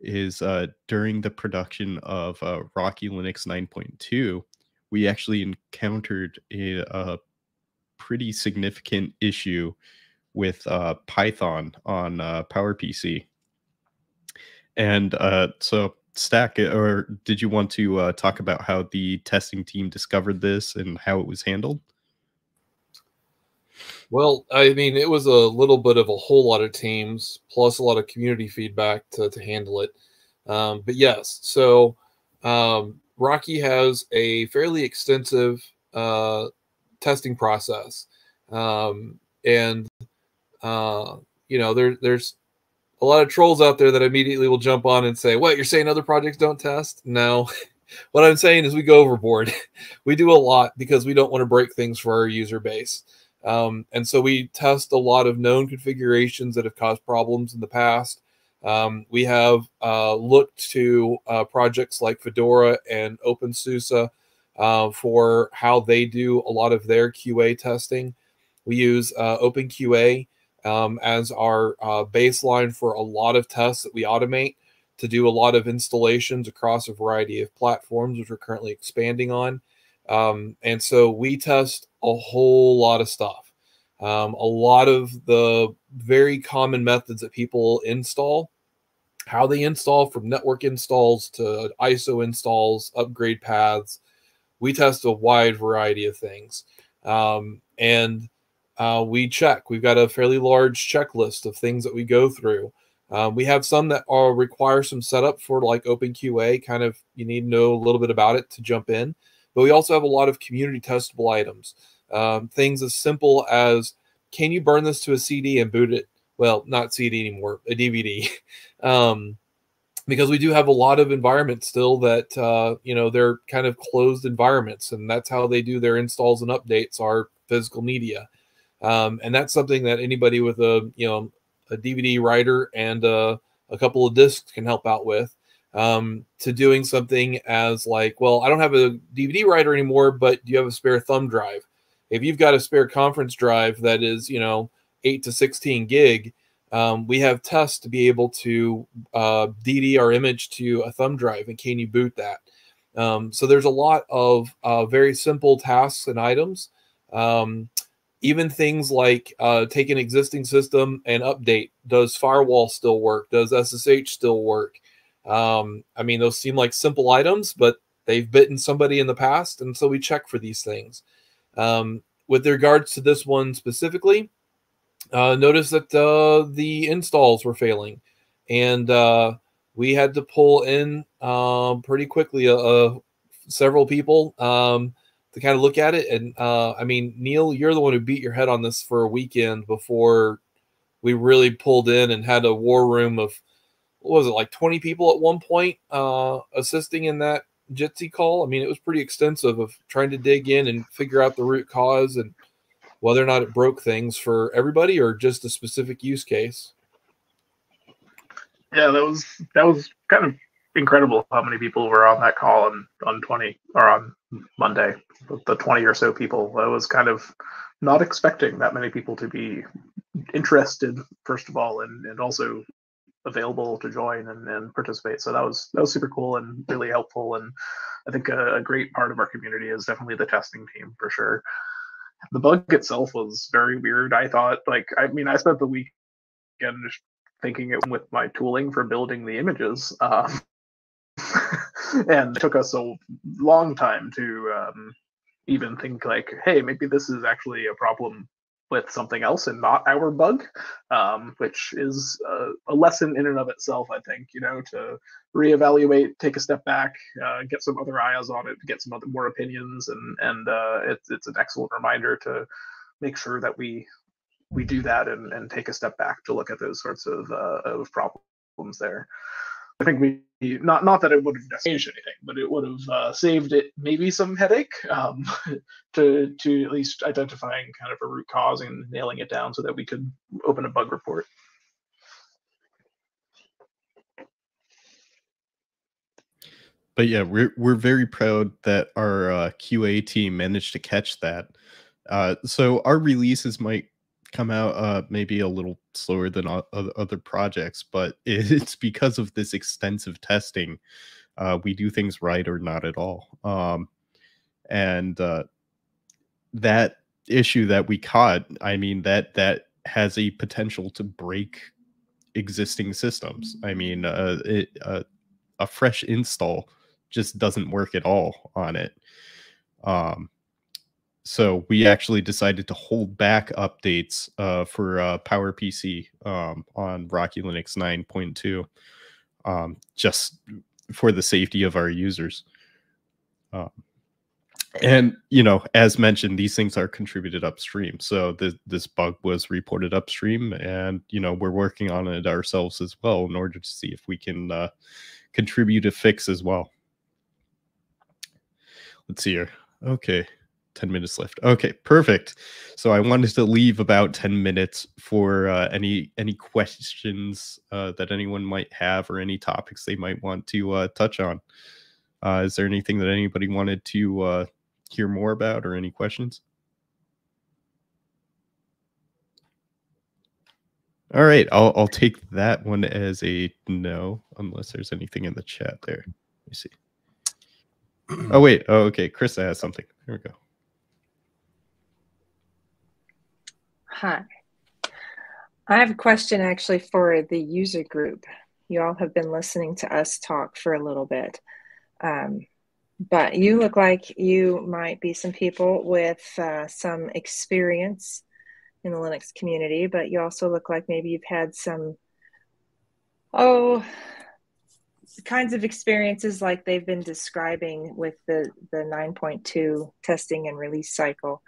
is uh, during the production of uh, Rocky Linux 9.2, we actually encountered a, a pretty significant issue with uh, Python on uh, PowerPC. And uh, so stack or did you want to uh, talk about how the testing team discovered this and how it was handled? Well, I mean, it was a little bit of a whole lot of teams plus a lot of community feedback to, to handle it. Um, but yes, so um, Rocky has a fairly extensive uh, testing process. Um, and uh, you know, there, there's a lot of trolls out there that immediately will jump on and say, "What you're saying? Other projects don't test?" No, *laughs* what I'm saying is we go overboard. *laughs* we do a lot because we don't want to break things for our user base. Um, and so we test a lot of known configurations that have caused problems in the past. Um, we have uh, looked to uh, projects like Fedora and OpenSUSE uh, for how they do a lot of their QA testing. We use uh, OpenQA um, as our uh, baseline for a lot of tests that we automate to do a lot of installations across a variety of platforms, which we're currently expanding on. Um, and so we test a whole lot of stuff. Um, a lot of the very common methods that people install, how they install from network installs to ISO installs, upgrade paths. We test a wide variety of things. Um, and uh, we check. We've got a fairly large checklist of things that we go through. Um, we have some that are require some setup for like OpenQA. Kind of, you need to know a little bit about it to jump in. But we also have a lot of community testable items. Um, things as simple as can you burn this to a CD and boot it? Well, not CD anymore, a DVD. *laughs* um, because we do have a lot of environments still that uh, you know they're kind of closed environments, and that's how they do their installs and updates are physical media. Um, and that's something that anybody with a you know a DVD writer and uh, a couple of discs can help out with. Um, to doing something as like, well, I don't have a DVD writer anymore, but do you have a spare thumb drive? If you've got a spare conference drive that is, you know, eight to 16 gig, um, we have tests to be able to uh, DD our image to a thumb drive, and can you boot that? Um, so there's a lot of uh, very simple tasks and items. Um, even things like uh, take an existing system and update. Does firewall still work? Does SSH still work? Um, I mean, those seem like simple items, but they've bitten somebody in the past, and so we check for these things. Um, with regards to this one specifically, uh, notice that uh, the installs were failing, and uh, we had to pull in um, pretty quickly uh, uh, several people. Um, to kind of look at it. And uh, I mean, Neil, you're the one who beat your head on this for a weekend before we really pulled in and had a war room of what was it like 20 people at one point uh, assisting in that Jitsi call. I mean, it was pretty extensive of trying to dig in and figure out the root cause and whether or not it broke things for everybody or just a specific use case. Yeah, that was that was kind of incredible how many people were on that call on on 20 or on Monday. The 20 or so people. I was kind of not expecting that many people to be interested, first of all, and, and also available to join and, and participate. So that was that was super cool and really helpful. And I think a, a great part of our community is definitely the testing team for sure. The bug itself was very weird. I thought, like, I mean, I spent the weekend just thinking it with my tooling for building the images. Um, *laughs* and it took us a long time to um, even think like, hey, maybe this is actually a problem with something else and not our bug, um, which is a, a, lesson in and of itself. I think you know to reevaluate, take a step back, uh, get some other eyes on it, get some other more opinions, and and uh, it's it's an excellent reminder to make sure that we we do that and, and take a step back to look at those sorts of uh, of problems there. I think we not not that it would have changed anything, but it would have uh, saved it maybe some headache um, *laughs* to to at least identifying kind of a root cause and nailing it down so that we could open a bug report. But yeah, we're we're very proud that our uh, QA team managed to catch that. Uh, so our releases might come out uh, maybe a little slower than other projects, but *laughs* it's because of this extensive testing. Uh, we do things right or not at all. Um, and uh, that issue that we caught, I mean, that that has a potential to break existing systems. I mean, uh, it, uh, a fresh install just doesn't work at all on it. Um, so we actually decided to hold back updates uh, for uh, PowerPC um, on Rocky Linux 9.2, um, just for the safety of our users. Um, and you know as mentioned these things are contributed upstream. So this this bug was reported upstream and you know we're working on it ourselves as well in order to see if we can uh, contribute a fix as well. Let's see here. Okay 10 minutes left okay perfect so i wanted to leave about 10 minutes for uh, any any questions uh, that anyone might have or any topics they might want to uh, touch on uh, is there anything that anybody wanted to uh, hear more about or any questions? All right, I'll I'll take that one as a no, unless there's anything in the chat there. Let me see. Oh wait, oh okay, Chris has something. Here we go. Hi. I have a question actually for the user group. You all have been listening to us talk for a little bit. Um, but you look like you might be some people with uh, some experience in the Linux community, but you also look like maybe you've had some, oh, kinds of experiences like they've been describing with the, the 9.2 testing and release cycle.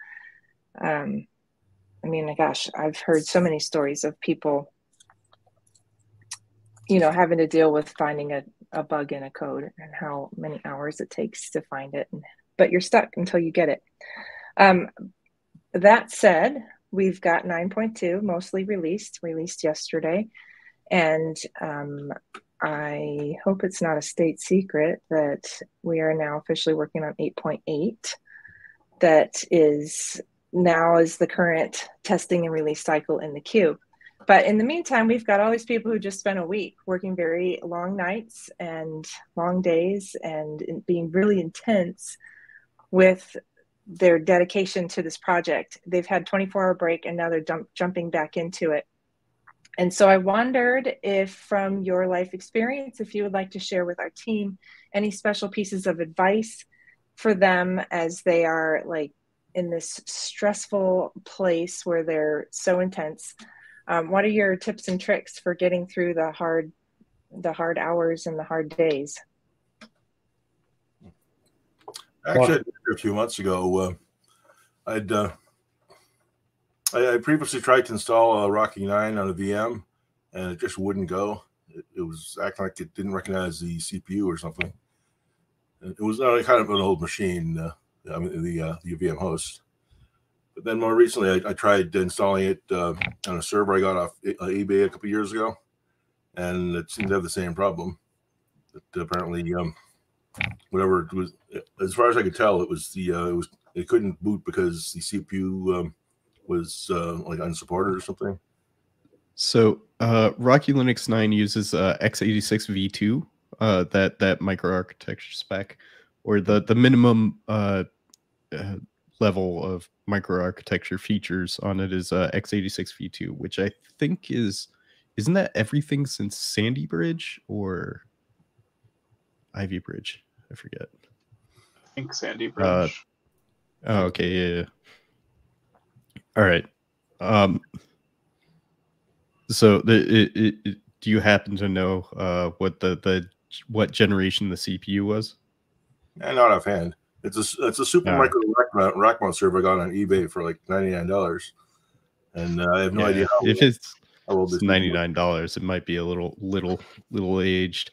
Um, I mean, gosh, I've heard so many stories of people, you know, having to deal with finding a, a bug in a code and how many hours it takes to find it. But you're stuck until you get it. Um, that said, we've got 9.2 mostly released, released yesterday. And um, I hope it's not a state secret that we are now officially working on 8.8. That is now is the current testing and release cycle in the queue. But in the meantime, we've got all these people who just spent a week working very long nights and long days and being really intense with their dedication to this project. They've had 24 hour break and now they're dump, jumping back into it. And so I wondered if, from your life experience, if you would like to share with our team any special pieces of advice for them as they are like in this stressful place where they're so intense um, what are your tips and tricks for getting through the hard, the hard hours and the hard days? Actually, a few months ago, uh, I'd uh, I, I, previously tried to install a Rocky Nine on a VM, and it just wouldn't go. It, it, was acting like it didn't recognize the CPU or something. It was uh, kind of an old machine, uh, I mean, the uh, the VM host. But then more recently, I, I tried installing it uh, on a server I got off uh, eBay a couple years ago, and it seemed to have the same problem. But apparently, um, whatever it was, as far as I could tell, it was the uh, it was it couldn't boot because the CPU um, was uh, like unsupported or something. So uh, Rocky Linux 9 uses uh, x86 v2, uh, that that microarchitecture spec, or the the minimum uh, uh, level of microarchitecture features on it is uh, x86 v2, which I think is isn't that everything since Sandy Bridge or Ivy Bridge? I forget. I think Sandy uh, Bridge. Uh, oh, okay, yeah, yeah. All right. Um. So the it, it, it, do you happen to know uh what the the what generation the CPU was? Yeah, not offhand. It's a it's a Supermicro rack mount, rack mount server I got on eBay for like ninety nine dollars, and uh, I have no yeah, idea how. If it's, it's ninety nine dollars, it might be a little little little aged.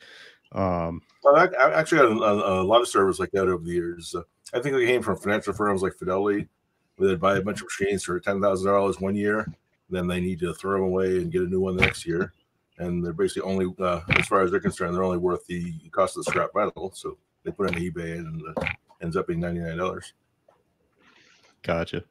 Um, well, I, I actually got a, a, lot of servers like that over the years. Uh, I think they came from financial firms like Fidelity, where they'd buy a bunch of machines for ten thousand dollars one year, then they need to throw them away and get a new one the next year, and they're basically only, uh, as far as they're concerned, they're only worth the cost of the scrap metal. So they put it on eBay and. Uh, ends up being ninety nine dollars. Gotcha.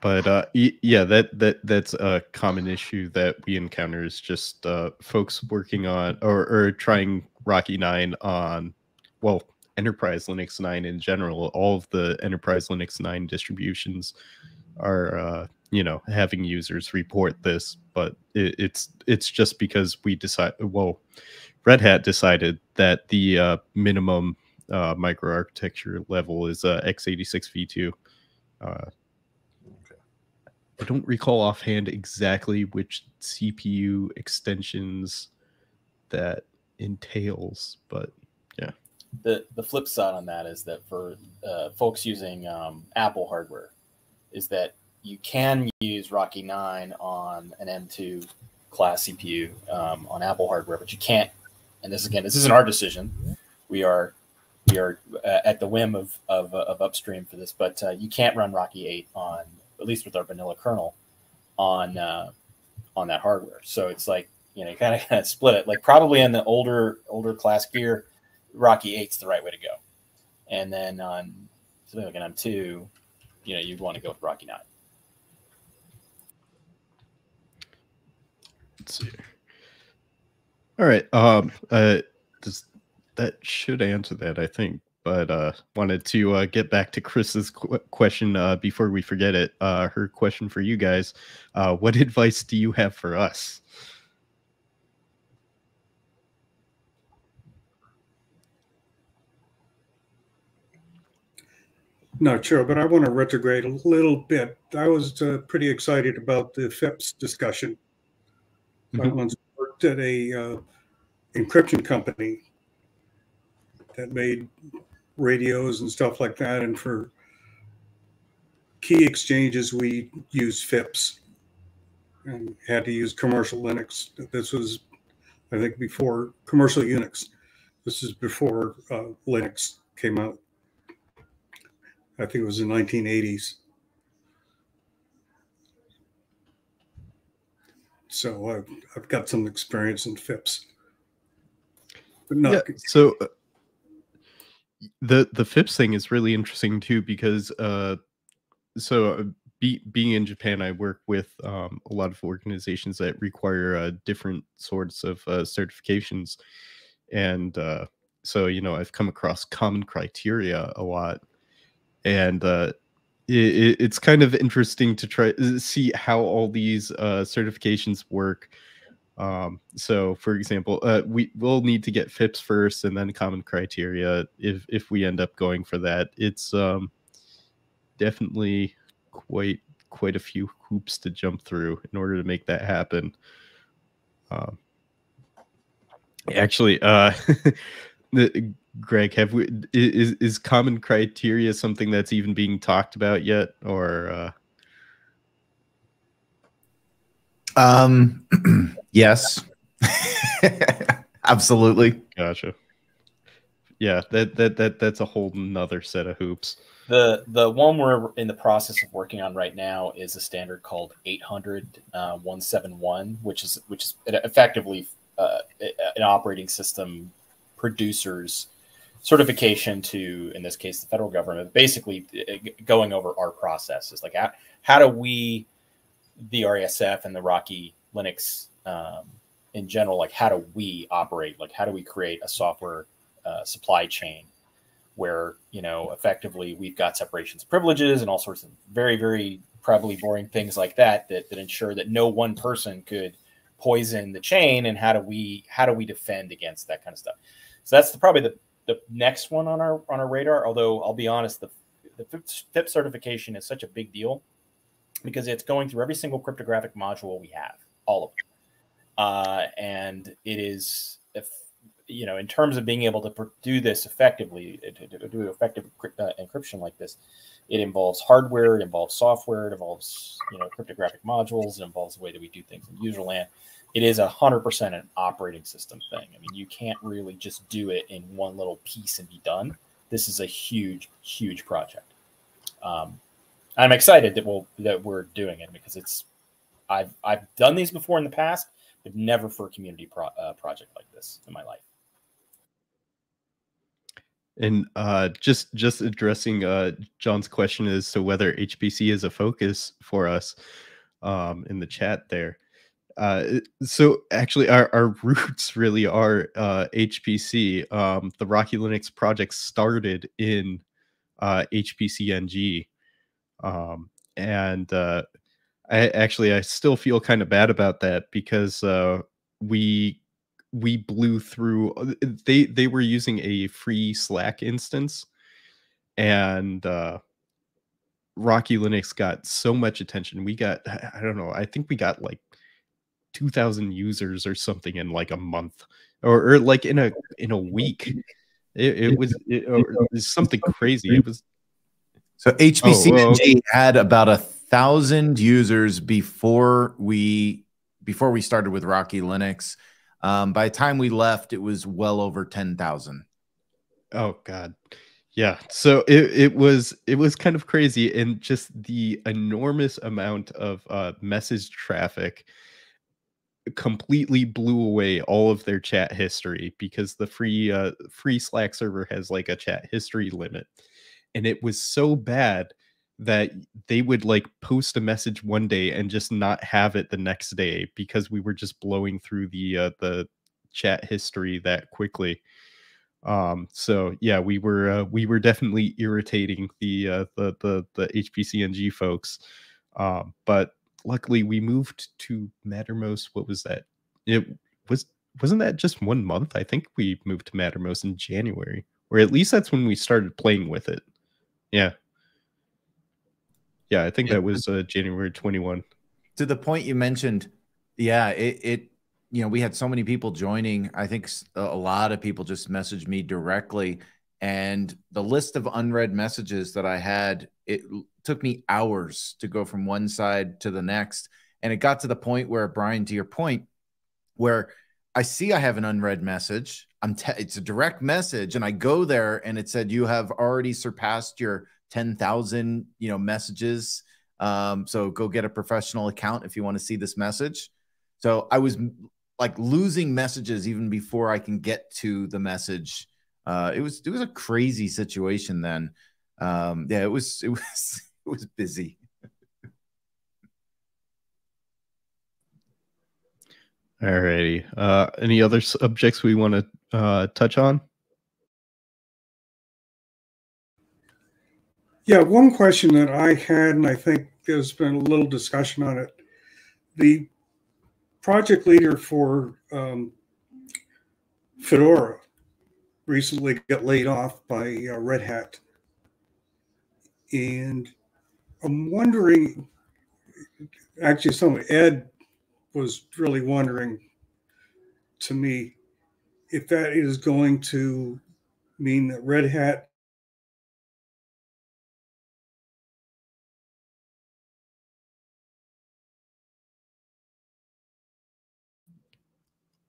But uh, yeah, that that that's a common issue that we encounter is just uh, folks working on or, or trying Rocky Nine on, well, Enterprise Linux 9 in general. All of the Enterprise Linux 9 distributions are, uh, you know, having users report this, but it, it's it's just because we decide. Well, Red Hat decided that the uh, minimum uh, microarchitecture level is uh, x86 v2. Uh, okay. I don't recall offhand exactly which CPU extensions that entails, but yeah. the the flip side on that is that for uh, folks using um, Apple hardware, is that you can use Rocky Nine on an M2 class CPU um, on Apple hardware, but you can't. And this again, this isn't our decision. We are we are uh, at the whim of, of, of upstream for this, but uh, you can't run Rocky Eight on at least with our vanilla kernel on uh, on that hardware. So it's like you know, you kind of *laughs* split it. Like probably in the older older class gear, Rocky Eight's the right way to go, and then on something like an M2, you know, you'd want to go with Rocky Nine. Let's see. All right. Um. Uh. Does that should answer that? I think. But uh, wanted to uh, get back to Chris's qu- question uh, before we forget it. Uh, her question for you guys: uh, What *laughs* advice do you have for us? Not sure, but I want to retrograde a little bit. I was uh, pretty excited about the FIPS discussion. Mm-hmm. I once worked at a uh, encryption company that made radios and stuff like that, and for key exchanges, we used FIPS and had to use commercial Linux. This was, I think, before commercial Unix. This is before uh, Linux came out. I think it was the 1980s. So I've, I've got some experience in FIPS. But not, yeah, so uh, the the FIPS thing is really interesting too because uh, so uh, be, being in Japan, I work with um, a lot of organizations that require uh, different sorts of uh, certifications, and uh, so you know I've come across common criteria a lot and uh, it, it's kind of interesting to try see how all these certifications work. Um, so, for example, uh, we will need to get FIPS first, and then common criteria. If if we end up going for that, it's um, definitely quite quite a few hoops to jump through in order to make that happen. Um, actually, uh, *laughs* the Greg, have we is is common criteria something that's even being talked about yet, or? Uh... Um, *clears throat* yes, *laughs* absolutely. Gotcha. Yeah, that that that that's a whole nother set of hoops. The the one we're in the process of working on right now is a standard called 800 uh, 171, which is which is effectively uh, an operating system producers certification to, in this case, the federal government, basically uh, going over our processes. Like, how, how do we, the RESF and the Rocky Linux um, in general, like, how do we operate? Like, how do we create a software uh, supply chain where, you know, effectively we've got separations of privileges and all sorts of very, very probably boring things like that, that, that ensure that no one person could poison the chain and how do we how do we defend against that kind of stuff so that's the, probably the the next one on our on our radar. Although I'll be honest, the the FIP certification is such a big deal because it's going through every single cryptographic module we have, all of them, uh, and it is if you know in terms of being able to do this effectively, to, do effective uh, encryption like this, it involves hardware, it involves software, it involves you know cryptographic modules, it involves the way that we do things in userland it is a hundred percent an operating system thing. I mean, you can't really just do it in one little piece and be done. This is a huge, huge project. Um, I'm excited that we'll that we're doing it because it's I've I've done these before in the past, but never for a community pro, uh, project like this in my life. And uh, just just addressing uh, John's question as to whether HPC is a focus for us um, in the chat there. Uh, so actually, our, our *laughs* roots really are uh, HPC. Um, the Rocky Linux project started in uh, HPC NG, um, and uh, I actually I still feel kind of bad about that because uh, we we blew through. Uh, they they were using a free Slack instance, and uh, Rocky Linux got so much attention. We got I don't know. I think we got like 2000 users or something in like a month or, or like in a in a *laughs* week It, it was it, it was something crazy. It was so HPC oh, had about a thousand users before we before we started with Rocky Linux. Um, by the time we left, it was well over ten thousand. Oh God, yeah. So it it was it was kind of crazy, and just the enormous amount of uh, message traffic completely blew away all of their chat history because the free uh, free Slack server has like a chat history limit, and it was so bad that they would like post a message one day and just not have it the next day because we were just blowing through the uh, the chat history that quickly. Um so yeah we were uh, we were definitely irritating the uh the the the hpcng folks. Um but luckily we moved to mattermost what was that? It was wasn't that just one month? I think we moved to mattermost in january or at least that's when we started playing with it yeah yeah i think that was uh, january 21 to the point you mentioned yeah it, it you know, we had so many people joining. I think a lot of people just messaged me directly. And the list of unread messages that I had, it took me hours to go from one side to the next. And it got to the point where, Brian, to your point, where I see I have an unread message. I'm it's a direct message, and I go there, and it said you have already surpassed your ten thousand, you know, messages. Um, so go get a professional account if you want to see this message. So I was like losing messages even before I can get to the message. Uh, it was it was a crazy situation then. Um, yeah, it was *laughs* it was it was busy. Alrighty. Uh, any other subjects we want to uh, touch on? Yeah, one question that I had, and I think there's been a little discussion on it. The project leader for um, Fedora recently got laid off by uh, Red Hat. And I'm wondering, actually, someone, Ed was really wondering to me if that is going to mean that Red Hat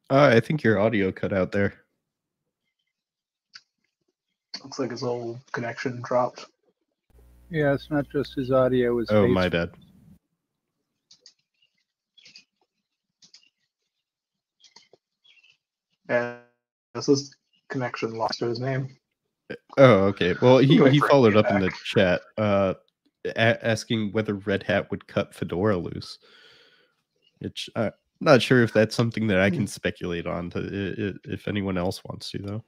Uh, I think your audio cut out there. Looks like his whole connection dropped. Yeah, it's not just his audio. His oh, my bad. And this is connection lost to his name. Oh, okay. Well, he, he followed up back. in the chat, uh, a- asking whether Red Hat would cut Fedora loose. Which uh, not sure if that's something that I can speculate on. To if anyone else wants to, though.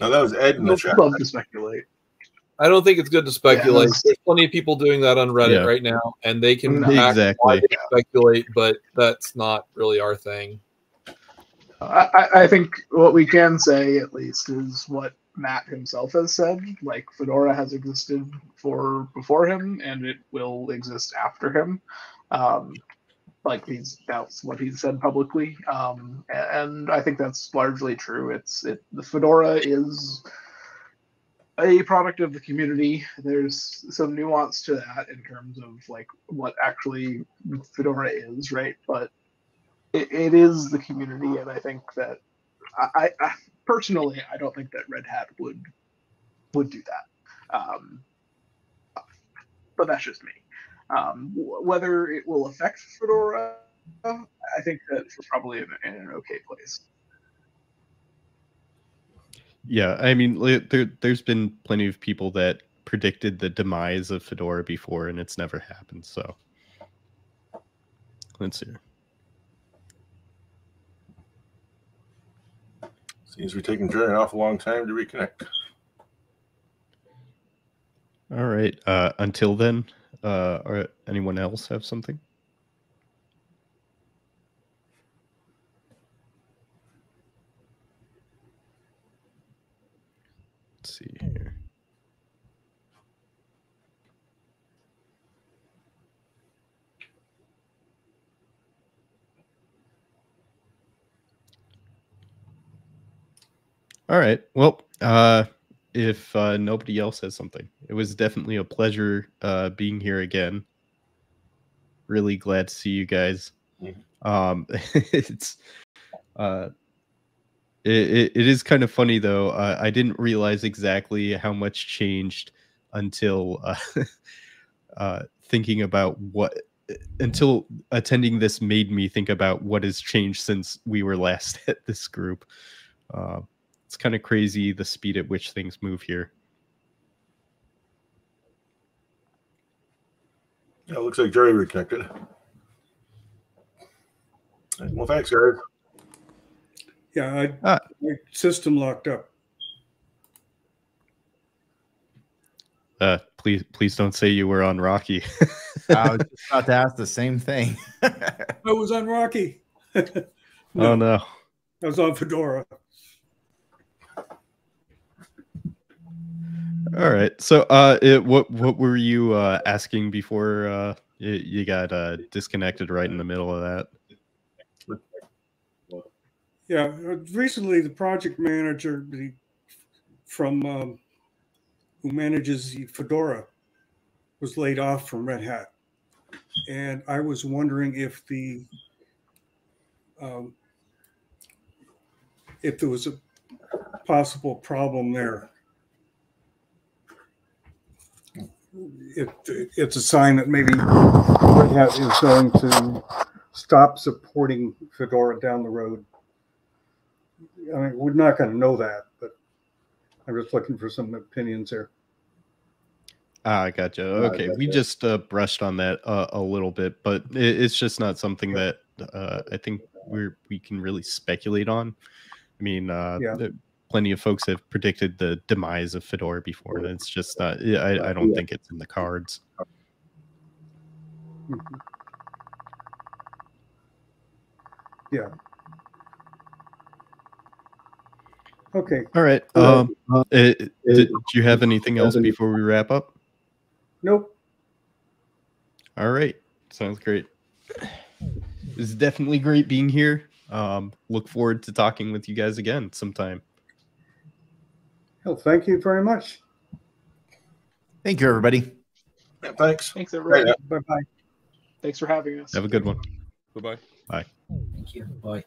No, that was Ed in the chat. Love to speculate. I don't think it's good to speculate. Yeah, There's plenty of people doing that on Reddit yeah. right now, and they can exactly speculate, but that's not really our thing. I, I think what we can say, at least, is what Matt himself has said. Like Fedora has existed for before him, and it will exist after him. Um, like he's that's what he's said publicly um, and i think that's largely true it's it the fedora is a product of the community there's some nuance to that in terms of like what actually fedora is right but it, it is the community and i think that I, I, personally i don't think that red hat would would do that um, but that's just me um, whether it will affect Fedora, I think that we're probably in, in an okay place. Yeah, I mean, there, there's been plenty of people that predicted the demise of Fedora before, and it's never happened. So let's see. Seems we're taking Jerry an awful long time to reconnect. All right. Uh, until then, uh, anyone else have something? Let's see here. All right. Well, Uh, if uh, nobody else has something, it was definitely a pleasure uh, being here again. Really glad to see you guys. Um, *laughs* it's uh, it, it, it is kind of funny though. Uh, I didn't realize exactly how much changed until *laughs* uh, uh, thinking about what until attending this made me think about what has changed since we were last *laughs* at this group. Uh, it's kind of crazy the speed at which things move here. Yeah, it looks like Jerry reconnected. Well, thanks, guys. Yeah, I, ah. my system locked up. Uh, please, please don't say you were on Rocky. I was *laughs* just about to ask the same thing. *laughs* I was on Rocky. no, *laughs* oh no, I was on Fedora. All right. So, uh, it, what what were you uh, asking before uh, you, you got uh, disconnected right in the middle of that? Yeah, uh, recently the project manager from um, who manages Fedora was laid off from Red Hat, and I was wondering if the um, if there was a possible problem there. It, it's a sign that maybe Red Hat is going to stop supporting Fedora down the road. I mean, we're not going to know that, but I'm just looking for some opinions there. Ah, gotcha. Okay, uh, we just uh, brushed on that uh, a little bit, but it, it's just not something that uh, I think we're we can really speculate on. I mean, uh, yeah. Plenty of folks have predicted the demise of Fedora before, and it's just not. I, I don't yeah. think it's in the cards. Mm-hmm. Yeah. Okay. All right. Um, uh, it, did you have anything else before we wrap up? Nope. All right. Sounds great. It's definitely great being here. Um, look forward to talking with you guys again sometime. Well, thank you very much. Thank you, everybody. Yeah, thanks. Thanks, everybody. Bye bye. Thanks for having us. Have a good one. Bye bye. Bye. Thank you. Bye.